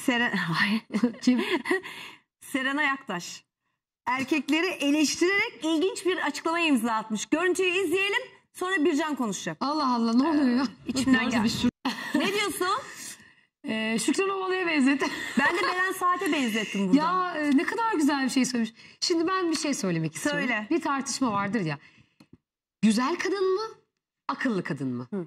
Seren... Kim? Serena Yaktaş. Erkekleri eleştirerek ilginç bir açıklama imza atmış. Görüntüyü izleyelim sonra Bircan konuşacak. Allah Allah ne oluyor ya? İçimden Nasıl geldi. Ne diyorsun? Ee, Şükran Ovalı'ya benzetti. Ben de Beren Saat'e benzettim burada. ya e, ne kadar güzel bir şey söylemiş. Şimdi ben bir şey söylemek istiyorum. Söyle. Bir tartışma vardır ya. Güzel kadın mı? Akıllı kadın mı? Hı.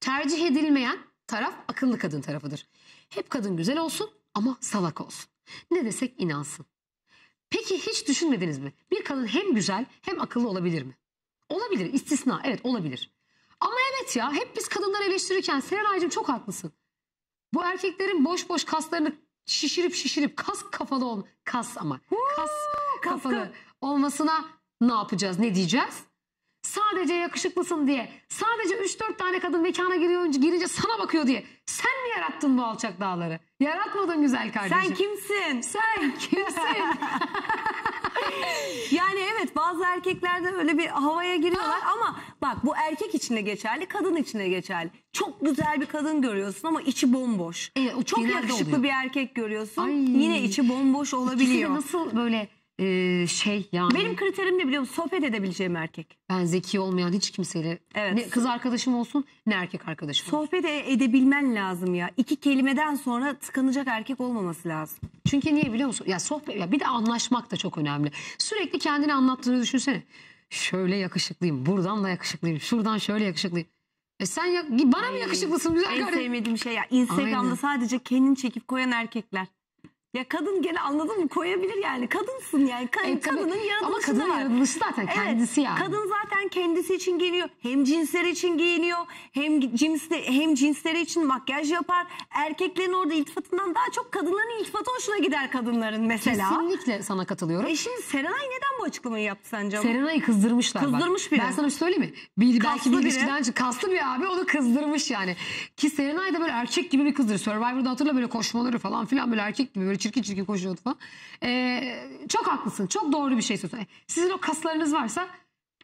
Tercih edilmeyen taraf akıllı kadın tarafıdır. Hep kadın güzel olsun ama salak olsun. Ne desek inansın. Peki hiç düşünmediniz mi? Bir kadın hem güzel hem akıllı olabilir mi? Olabilir. istisna. Evet olabilir. Ama evet ya hep biz kadınları eleştirirken Serenay'cığım çok haklısın. Bu erkeklerin boş boş kaslarını şişirip şişirip kas kafalı ol kas ama kas kafalı kaf. olmasına ne yapacağız ne diyeceğiz? Sadece yakışıklısın diye sadece 3-4 tane kadın mekana giriyor, girince sana bakıyor diye sen mi yarattın bu alçak dağları? Yaratmadın güzel kardeşim. Sen kimsin? Sen kimsin? Yani evet bazı erkeklerde öyle bir havaya giriyorlar ama bak bu erkek için de geçerli, kadın için de geçerli. Çok güzel bir kadın görüyorsun ama içi bomboş. Evet, o Çok genelde yakışıklı oluyor. bir erkek görüyorsun. Ay. Yine içi bomboş İkisi de olabiliyor. nasıl böyle e, şey yani. Benim kriterim ne biliyor musun? Sohbet edebileceğim erkek. Ben zeki olmayan hiç kimseyle Evet. ne kız arkadaşım olsun ne erkek arkadaşım olsun. Sohbet e- edebilmen lazım ya. İki kelimeden sonra tıkanacak erkek olmaması lazım. Çünkü niye biliyor musun? Ya sohbet ya bir de anlaşmak da çok önemli. Sürekli kendini anlattığını düşünsene. Şöyle yakışıklıyım, buradan da yakışıklıyım, şuradan şöyle yakışıklıyım. E sen ya, bana mı yakışıklısın güzel En kardeşim? sevmediğim şey ya. Instagram'da Aynen. sadece kendini çekip koyan erkekler. Ya kadın gene anladın mı? Koyabilir yani. Kadınsın yani. Ka- E, tabii. kadının yaratılışı Ama kadının var. yaratılışı zaten Evet, kendisi yani. Kadın zaten kendisi için giyiniyor. Hem cinsleri için giyiniyor. Hem cinsle, hem cinsleri için makyaj yapar. Erkeklerin orada iltifatından daha çok kadınların iltifatı hoşuna gider kadınların mesela. Kesinlikle sana katılıyorum. E şimdi Serenay neden bu açıklamayı yaptı sence? ama? Serenay'ı kızdırmışlar bak. Kızdırmış biri. Ben sana bir şey söyleyeyim mi? Bir, belki bir biri. ilişkiden çık- kaslı bir abi onu kızdırmış yani. Ki Serenay da böyle erkek gibi bir kızdır. Survivor'da hatırla böyle koşmaları falan filan böyle erkek gibi böyle çirkin çirkin koşuyordu falan. Ee, çok haklısın. Çok doğru bir şey söylüyorsun. Sizin o kaslarınız varsa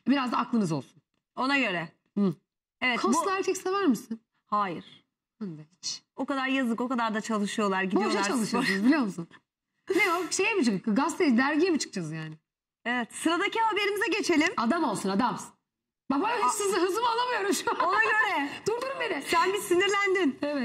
biraz da aklınız olsun. Ona göre. Hı. Evet Kaslı bu... erkek sever misin? Hayır. Ben de hiç. O kadar yazık, o kadar da çalışıyorlar, gidiyorlar. Boşa çalışıyorsunuz biliyor musun? ne o şeye mi çıkacak? Gazete, dergiye mi çıkacağız yani? Evet, sıradaki haberimize geçelim. Adam olsun adamsın. Baba hiç sizi hızımı alamıyorum şu an. Ona göre. Durdurun beni. Sen bir sinirlendin. Evet.